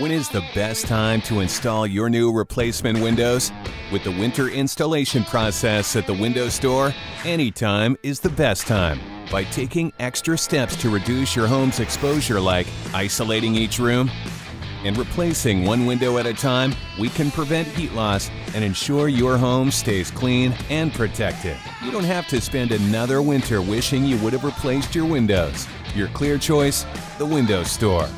When is the best time to install your new replacement windows? With the winter installation process at the window store, anytime is the best time. By taking extra steps to reduce your home's exposure, like isolating each room and replacing one window at a time, we can prevent heat loss and ensure your home stays clean and protected. You don't have to spend another winter wishing you would have replaced your windows. Your clear choice, the window store.